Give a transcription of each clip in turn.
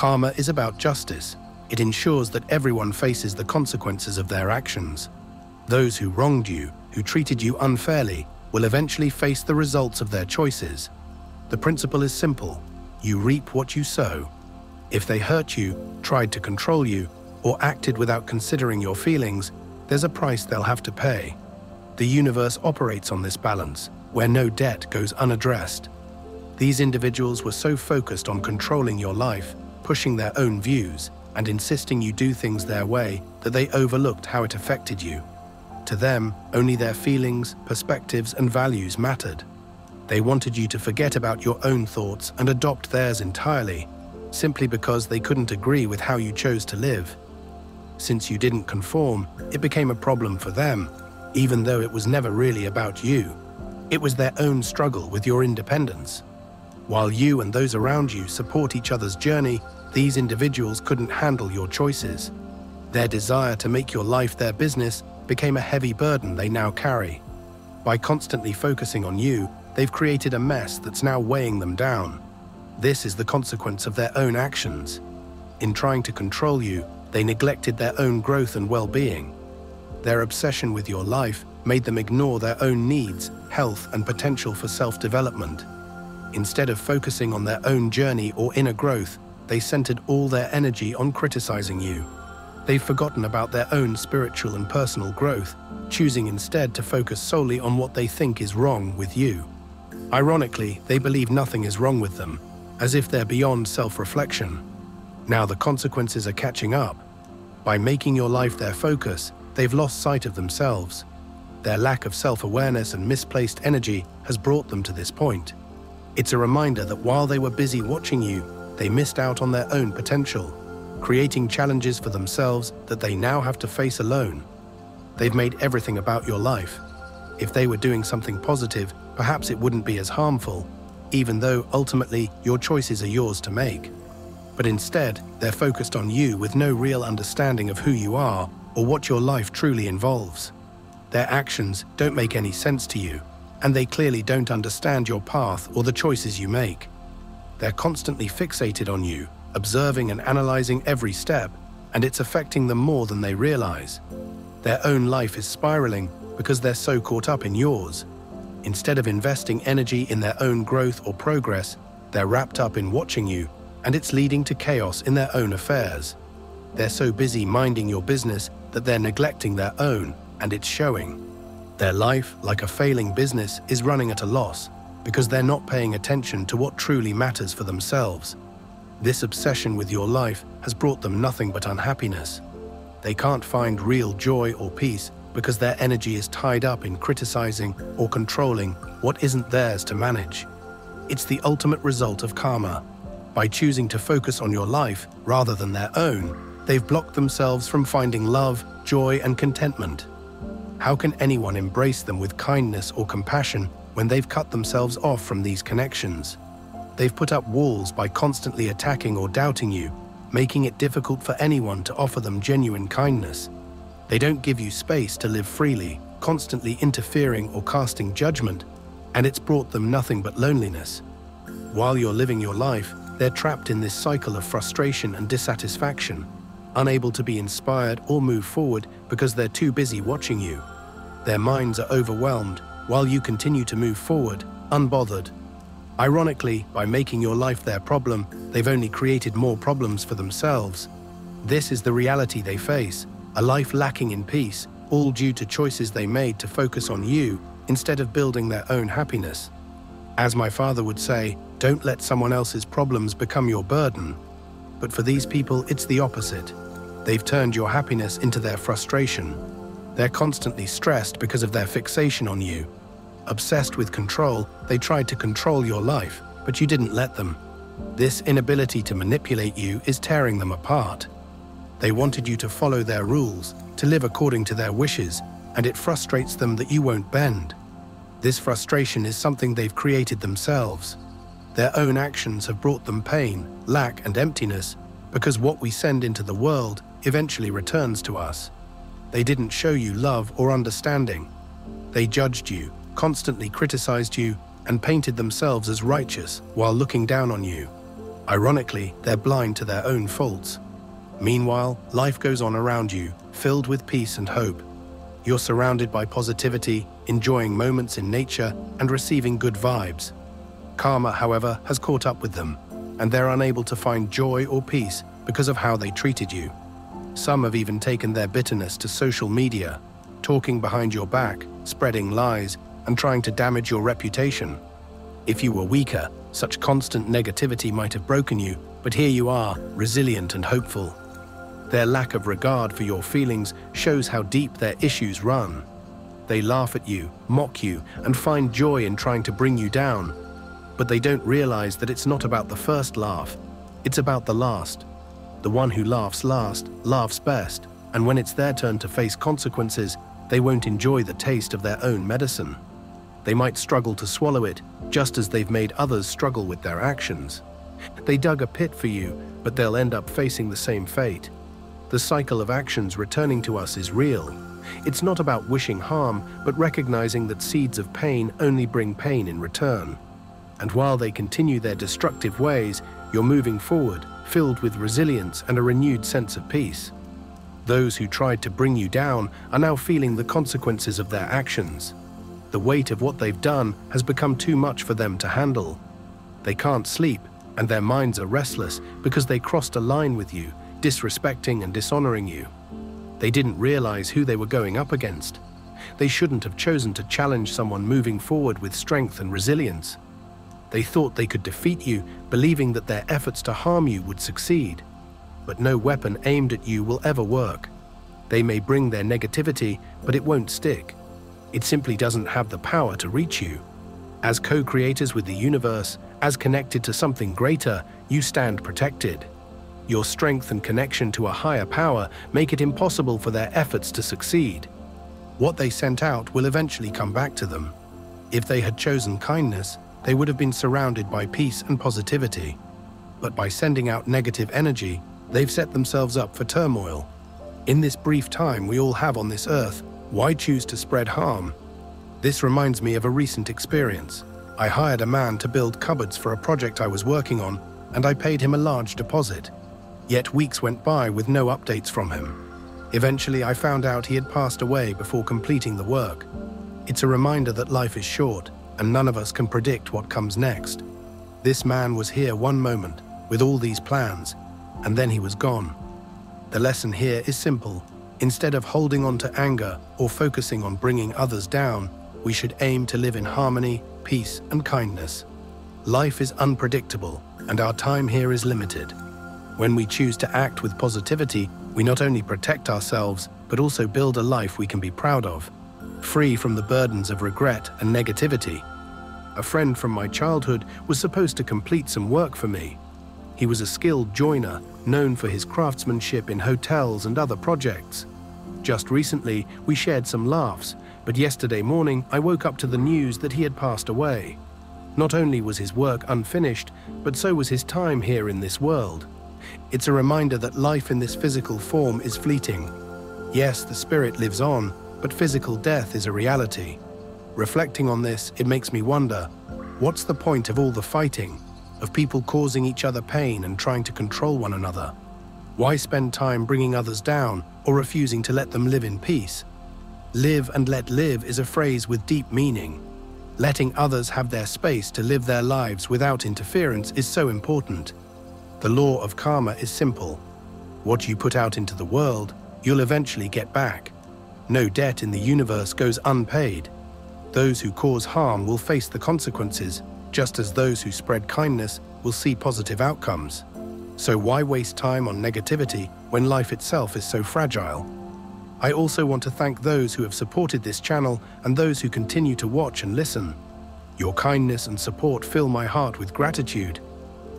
Karma is about justice. It ensures that everyone faces the consequences of their actions. Those who wronged you, who treated you unfairly, will eventually face the results of their choices. The principle is simple. You reap what you sow. If they hurt you, tried to control you, or acted without considering your feelings, there's a price they'll have to pay. The universe operates on this balance, where no debt goes unaddressed. These individuals were so focused on controlling your life, pushing their own views, and insisting you do things their way that they overlooked how it affected you. To them, only their feelings, perspectives, and values mattered. They wanted you to forget about your own thoughts and adopt theirs entirely, simply because they couldn't agree with how you chose to live. Since you didn't conform, it became a problem for them, even though it was never really about you. It was their own struggle with your independence. While you and those around you support each other's journey, these individuals couldn't handle your choices. Their desire to make your life their business became a heavy burden they now carry. By constantly focusing on you, they've created a mess that's now weighing them down. This is the consequence of their own actions. In trying to control you, they neglected their own growth and well-being. Their obsession with your life made them ignore their own needs, health, and potential for self-development. Instead of focusing on their own journey or inner growth, they centered all their energy on criticizing you. They've forgotten about their own spiritual and personal growth, choosing instead to focus solely on what they think is wrong with you. Ironically, they believe nothing is wrong with them, as if they're beyond self-reflection. Now the consequences are catching up. By making your life their focus, they've lost sight of themselves. Their lack of self-awareness and misplaced energy has brought them to this point. It's a reminder that while they were busy watching you, they missed out on their own potential, creating challenges for themselves that they now have to face alone. They've made everything about your life. If they were doing something positive, perhaps it wouldn't be as harmful, even though ultimately your choices are yours to make. But instead, they're focused on you with no real understanding of who you are or what your life truly involves. Their actions don't make any sense to you, and they clearly don't understand your path or the choices you make. They're constantly fixated on you, observing and analyzing every step, and it's affecting them more than they realize. Their own life is spiraling because they're so caught up in yours. Instead of investing energy in their own growth or progress, they're wrapped up in watching you, and it's leading to chaos in their own affairs. They're so busy minding your business that they're neglecting their own, and it's showing. Their life, like a failing business, is running at a loss because they're not paying attention to what truly matters for themselves. This obsession with your life has brought them nothing but unhappiness. They can't find real joy or peace because their energy is tied up in criticizing or controlling what isn't theirs to manage. It's the ultimate result of karma. By choosing to focus on your life rather than their own, they've blocked themselves from finding love, joy, and contentment. How can anyone embrace them with kindness or compassion when they've cut themselves off from these connections? They've put up walls by constantly attacking or doubting you, making it difficult for anyone to offer them genuine kindness. They don't give you space to live freely, constantly interfering or casting judgment, and it's brought them nothing but loneliness. While you're living your life, they're trapped in this cycle of frustration and dissatisfaction, unable to be inspired or move forward because they're too busy watching you. Their minds are overwhelmed while you continue to move forward, unbothered. Ironically, by making your life their problem, they've only created more problems for themselves. This is the reality they face, a life lacking in peace, all due to choices they made to focus on you instead of building their own happiness. As my father would say, don't let someone else's problems become your burden. But for these people, it's the opposite. They've turned your happiness into their frustration. They're constantly stressed because of their fixation on you. Obsessed with control, they tried to control your life, but you didn't let them. This inability to manipulate you is tearing them apart. They wanted you to follow their rules, to live according to their wishes, and it frustrates them that you won't bend. This frustration is something they've created themselves. Their own actions have brought them pain, lack, and emptiness because what we send into the world eventually returns to us. They didn't show you love or understanding. They judged you, constantly criticized you, and painted themselves as righteous while looking down on you. Ironically, they're blind to their own faults. Meanwhile, life goes on around you, filled with peace and hope. You're surrounded by positivity, enjoying moments in nature, and receiving good vibes. Karma, however, has caught up with them, and they're unable to find joy or peace because of how they treated you. Some have even taken their bitterness to social media, talking behind your back, spreading lies, and trying to damage your reputation. If you were weaker, such constant negativity might have broken you, but here you are, resilient and hopeful. Their lack of regard for your feelings shows how deep their issues run. They laugh at you, mock you, and find joy in trying to bring you down. But they don't realize that it's not about the first laugh, it's about the last. The one who laughs last laughs best, and when it's their turn to face consequences, they won't enjoy the taste of their own medicine. They might struggle to swallow it, just as they've made others struggle with their actions. They dug a pit for you, but they'll end up facing the same fate. The cycle of actions returning to us is real, it's not about wishing harm, but recognizing that seeds of pain only bring pain in return. And while they continue their destructive ways, you're moving forward, filled with resilience and a renewed sense of peace. Those who tried to bring you down are now feeling the consequences of their actions. The weight of what they've done has become too much for them to handle. They can't sleep, and their minds are restless because they crossed a line with you, disrespecting and dishonoring you. They didn't realize who they were going up against. They shouldn't have chosen to challenge someone moving forward with strength and resilience. They thought they could defeat you, believing that their efforts to harm you would succeed. But no weapon aimed at you will ever work. They may bring their negativity, but it won't stick. It simply doesn't have the power to reach you. As co-creators with the universe, as connected to something greater, you stand protected. Your strength and connection to a higher power make it impossible for their efforts to succeed. What they sent out will eventually come back to them. If they had chosen kindness, they would have been surrounded by peace and positivity. But by sending out negative energy, they've set themselves up for turmoil. In this brief time we all have on this earth, why choose to spread harm? This reminds me of a recent experience. I hired a man to build cupboards for a project I was working on, and I paid him a large deposit. Yet weeks went by with no updates from him. Eventually, I found out he had passed away before completing the work. It's a reminder that life is short, and none of us can predict what comes next. This man was here one moment, with all these plans, and then he was gone. The lesson here is simple. Instead of holding on to anger or focusing on bringing others down, we should aim to live in harmony, peace, and kindness. Life is unpredictable, and our time here is limited. When we choose to act with positivity, we not only protect ourselves, but also build a life we can be proud of, free from the burdens of regret and negativity. A friend from my childhood was supposed to complete some work for me. He was a skilled joiner, known for his craftsmanship in hotels and other projects. Just recently, we shared some laughs, but yesterday morning I woke up to the news that he had passed away. Not only was his work unfinished, but so was his time here in this world. It's a reminder that life in this physical form is fleeting. Yes, the spirit lives on, but physical death is a reality. Reflecting on this, it makes me wonder, what's the point of all the fighting, of people causing each other pain and trying to control one another? Why spend time bringing others down or refusing to let them live in peace? Live and let live is a phrase with deep meaning. Letting others have their space to live their lives without interference is so important. The law of karma is simple. What you put out into the world, you'll eventually get back. No debt in the universe goes unpaid. Those who cause harm will face the consequences, just as those who spread kindness will see positive outcomes. So why waste time on negativity when life itself is so fragile? I also want to thank those who have supported this channel and those who continue to watch and listen. Your kindness and support fill my heart with gratitude.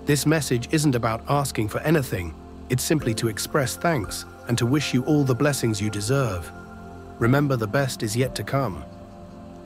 This message isn't about asking for anything, it's simply to express thanks and to wish you all the blessings you deserve. Remember the best is yet to come.